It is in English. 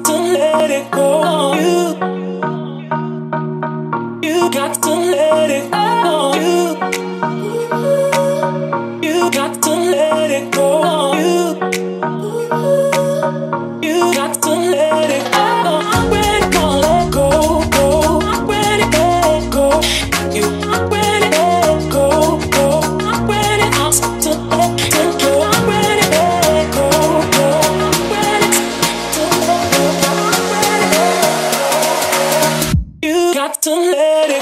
to let it go. Have to let it